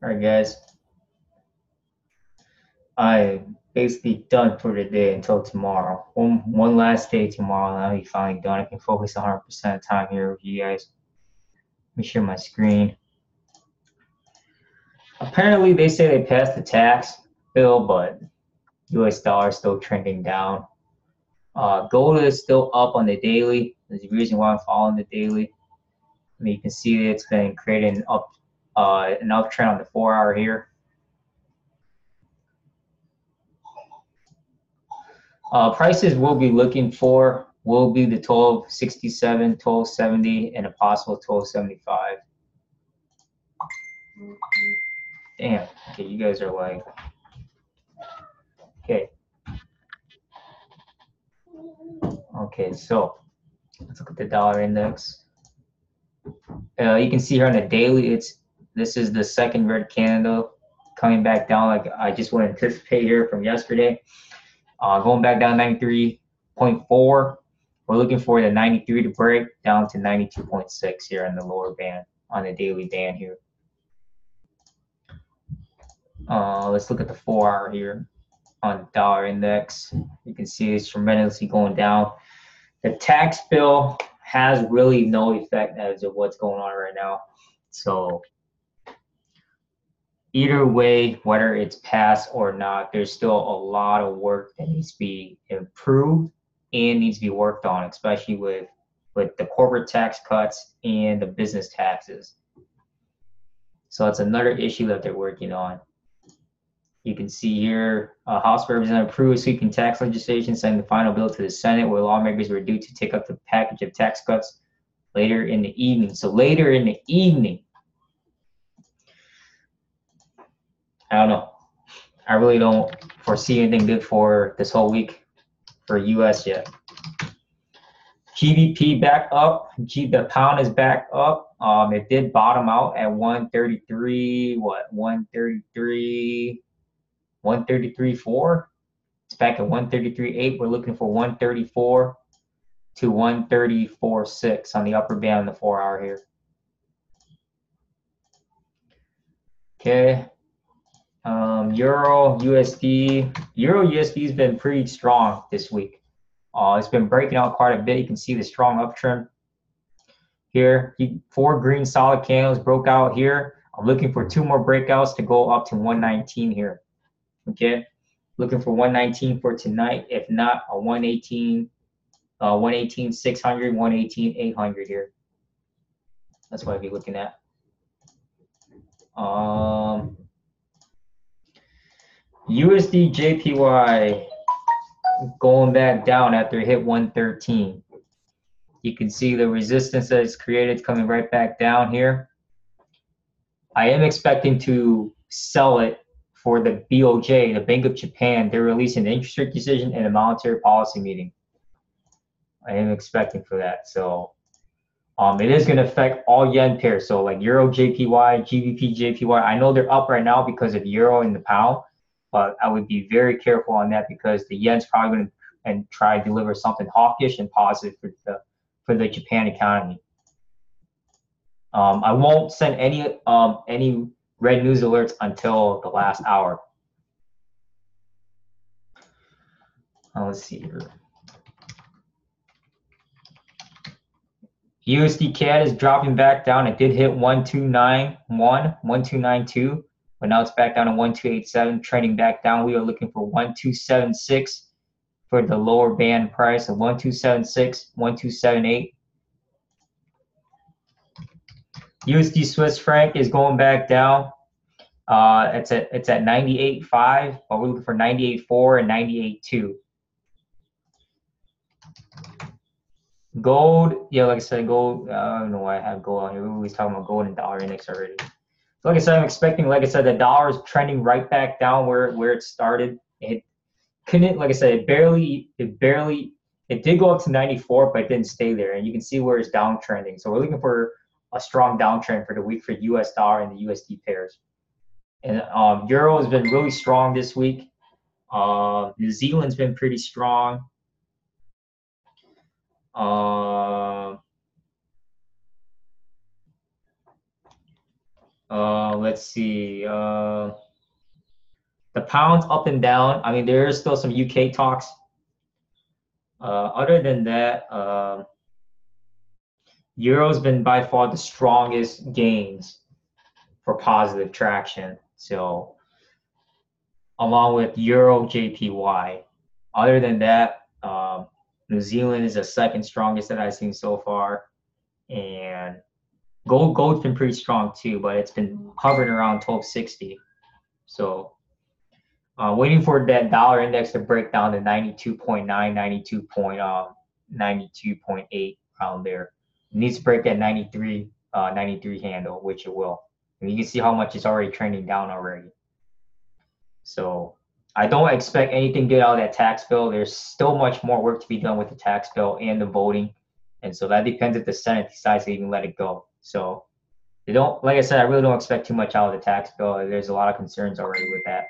All right, guys. I'm basically done for the day until tomorrow. One one last day tomorrow, and I'll be finally done. I can focus 100% of time here with you guys. Let me share my screen. Apparently, they say they passed the tax bill, but U.S. dollar is still trending down. Uh, gold is still up on the daily. There's a reason why I'm following the daily. I mean, you can see it's been creating up uh, an uptrend on the four hour here. Uh, prices we'll be looking for will be the 1267, 1270, and a possible 1275. Damn. Okay, you guys are like, okay. Okay, so let's look at the dollar index. Uh, you can see here on the daily, it's this is the second red candle coming back down like I just would anticipate here from yesterday. Uh, going back down 93.4. We're looking for the 93 to break down to 92.6 here in the lower band on the daily band here. Uh, let's look at the four hour here on dollar index. You can see it's tremendously going down. The tax bill has really no effect as of what's going on right now. So either way, whether it's passed or not, there's still a lot of work that needs to be improved and needs to be worked on, especially with with the corporate tax cuts and the business taxes. So that's another issue that they're working on. You can see here, uh, House Representative approved sweeping tax legislation, sending the final bill to the Senate, where lawmakers were due to take up the package of tax cuts later in the evening. So later in the evening, I don't know. I really don't foresee anything good for this whole week for US yet. GBP back up. G the pound is back up. Um, it did bottom out at 133. What 133? 133.4. It's back at 133.8. We're looking for 134 to 134.6 on the upper band of the four hour here. Okay. Um, Euro USD, Euro USD has been pretty strong this week. Uh, it's been breaking out quite a bit. You can see the strong uptrend here. Four green solid candles broke out here. I'm looking for two more breakouts to go up to 119 here. Okay, looking for 119 for tonight. If not, a 118, uh, 118 600, 118 800 here. That's what I'd be looking at. Um, USD JPY going back down after it hit 113. You can see the resistance that it's created coming right back down here. I am expecting to sell it for the BOJ, the Bank of Japan. They're releasing an interest rate decision and a monetary policy meeting. I am expecting for that. So um, it is going to affect all yen pairs. So like Euro JPY, GBP JPY. I know they're up right now because of Euro and the pound but I would be very careful on that because the yen's probably going to and try to deliver something hawkish and positive for the for the Japan economy. Um, I won't send any um, any red news alerts until the last hour. Uh, let's see here. USD CAD is dropping back down. It did hit 1291, 1292 but now it's back down to 1287, trending back down. We are looking for 1276 for the lower band price of 1276, 1278. USD Swiss franc is going back down. Uh, it's at it's at 98.5, but we're looking for 98.4 and 98.2. Gold, yeah, like I said, gold. Uh, I don't know why I have gold on here. We are always talking about gold and dollar index already. Like I said, I'm expecting, like I said, the dollar is trending right back down where where it started. It couldn't, like I said, it barely, it barely, it did go up to 94, but it didn't stay there. And you can see where it's downtrending. So we're looking for a strong downtrend for the week for U.S. dollar and the USD pairs. And um, euro has been really strong this week. Uh, New Zealand's been pretty strong. Uh, Uh, let's see. Uh, the pound's up and down. I mean, there is still some UK talks. Uh, other than that, uh, Euro's been by far the strongest gains for positive traction. So, along with Euro JPY. Other than that, um, New Zealand is the second strongest that I've seen so far, and gold gold's been pretty strong too, but it's been hovering around 1260. So uh, waiting for that dollar index to break down to 92.9, 92 uh, 92.8 around there. It needs to break that 93, uh, 93 handle, which it will. And you can see how much it's already trending down already. So I don't expect anything good out of that tax bill. There's still much more work to be done with the tax bill and the voting. And so that depends if the Senate decides to even let it go. So they don't, like I said, I really don't expect too much out of the tax bill. There's a lot of concerns already with that.